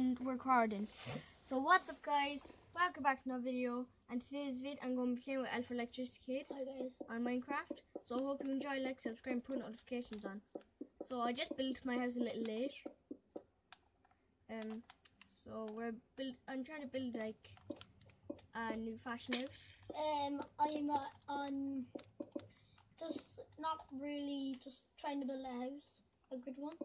and we're recording. So what's up guys? Welcome back to another video and today's vid I'm going to be playing with Alpha Electricity Kid Hi guys. on Minecraft. So I hope you enjoy, like, subscribe and put notifications on. So I just built my house a little late. Um so we're build I'm trying to build like a new fashion house. Um, I'm uh, on just not really just trying to build a house, a good one.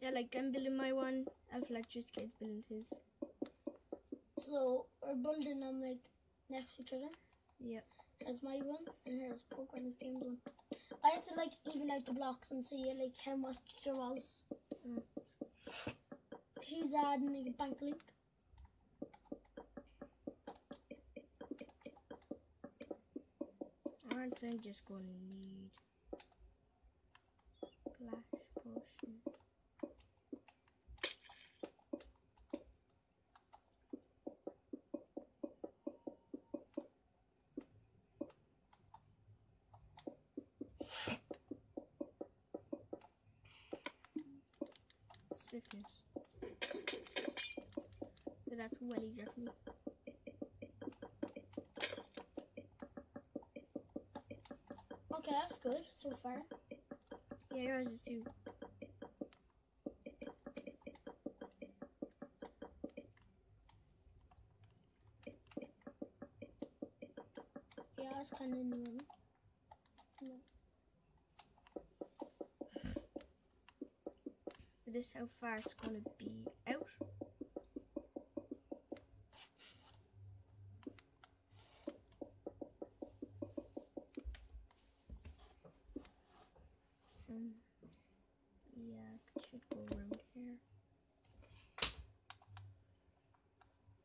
Yeah, like I'm building my one, Alpha Electricity Kid's building his. So we're building them like next to each other. Yeah. Here's my one, and here's Pokemon's games one. I had to like even out the blocks and see like how much there was. Mm. He's adding like a bank link. Alright, so I'm just gonna need Swiftness. So that's well easier for me. Okay, that's good so far. Yeah, yours is too. Yeah, it's kind of in the middle. So this is how far it's gonna be out. Yeah, it should go around here.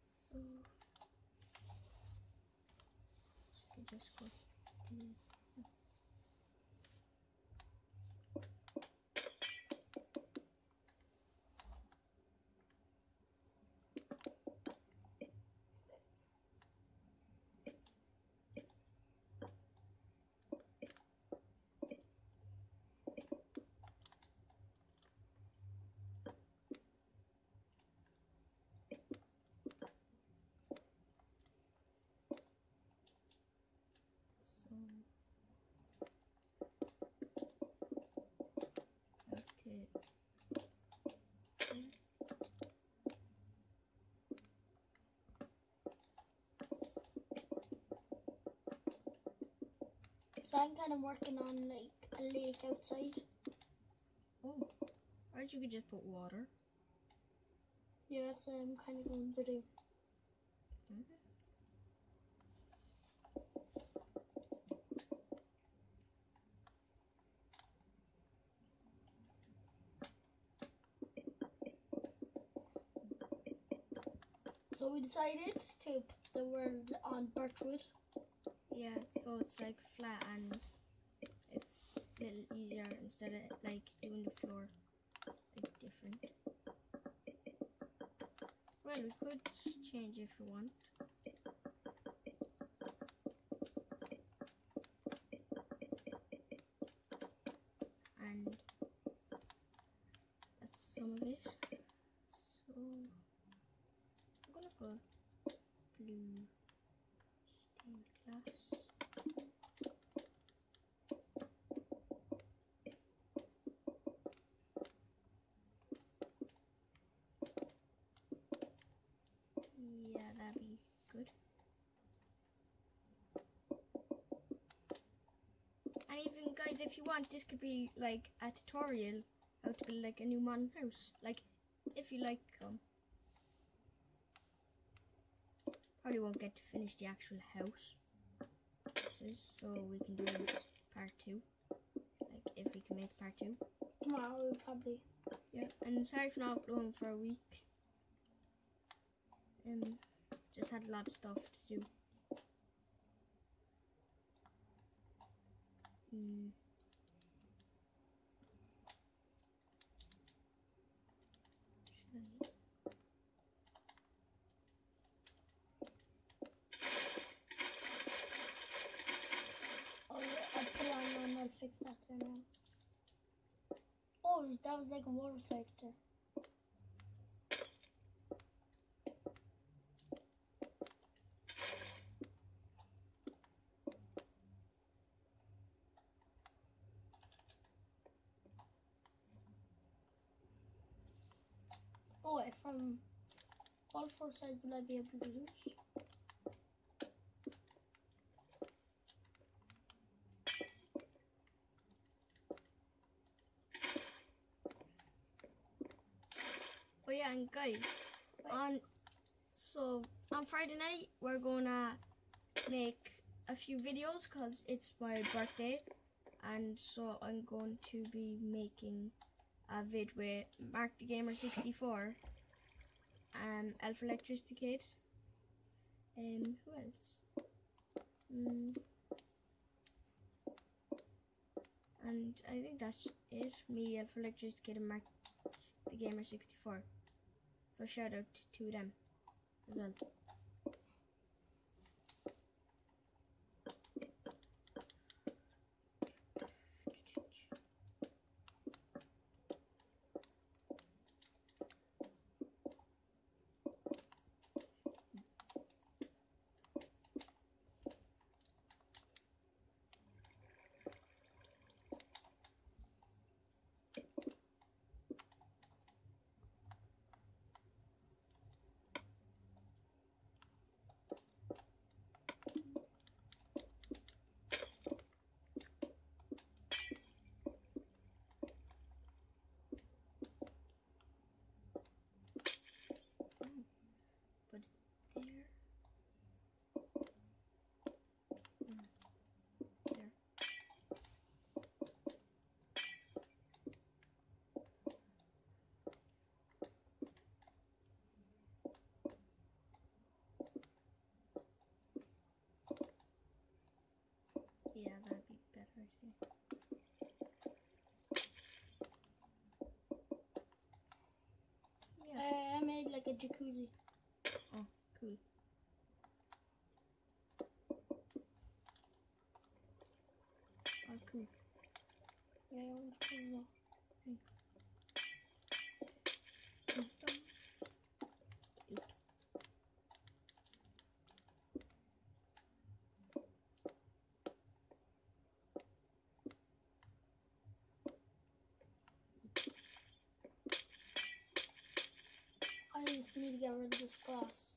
So just go. in. So okay. So I'm kind of working on like a lake outside. Oh, or you could just put water. Yeah, that's what I'm kind of going to do. So we decided to put the world on birchwood. Yeah, so it's like flat and it's a little easier instead of like doing the floor like different. Well, we could change if we want. And that's some of it. So I'm gonna put blue stained glass. Yeah, that'd be good. And even guys, if you want, this could be like a tutorial how to build like a new modern house. Like, if you like, um, probably won't get to finish the actual house. So, we can do part two. Like, if we can make part two. Tomorrow we'll probably. Yeah, and sorry for not uploading for a week. Um, just had a lot of stuff to do. Mm. fix that now. Oh, that was like a water factor. Oh, from all four sides will I be able to do this? And guys, on so on Friday night we're gonna make a few videos because it's my birthday, and so I'm going to be making a vid with Mark the Gamer 64, um, Alpha Electricity Kid, um, who else? Mm. And I think that's it. Me, Alpha Electricity Kid, and Mark the Gamer 64. So shout out to them as well. Put it there. There. Yeah, that'd be better, think. Yeah. I, I made like a jacuzzi. Oh, cool. Oh, cool. Yeah, that one's cool. as well. Thanks. Dum-dum. Oops. I just need to get rid of this glass.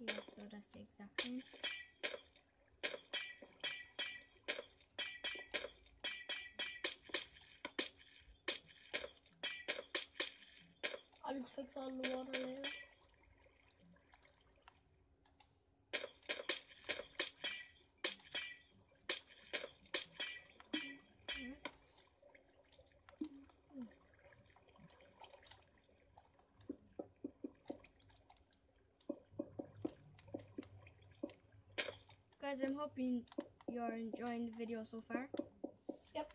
Yeah, so that's the exact same. I'll just fix all the water later. That's Guys, I'm hoping you're enjoying the video so far. Yep,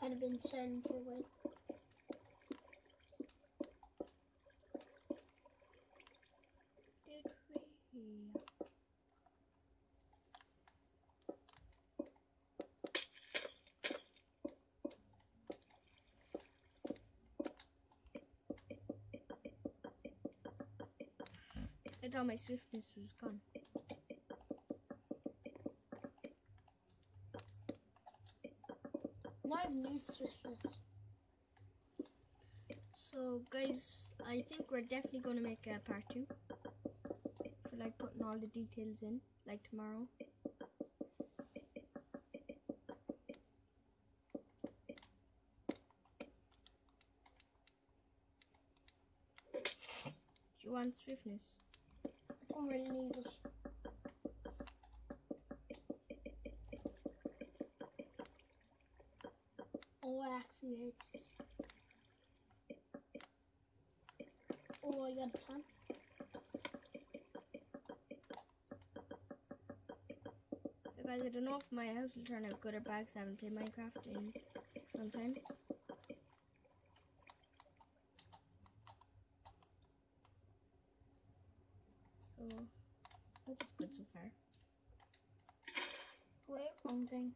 kind of been standing for a while. Did we? I thought my swiftness was gone. I have new swiftness. So, guys, I think we're definitely going to make a part two for like putting all the details in, like tomorrow. Do you want swiftness? I don't really need it. Oh, I got a plan. So, guys, I don't know if my house will turn out good or bad 'cause I haven't played Minecraft in some time. So, is good so far. Wait, wrong thing.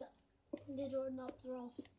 like the, not throw? off.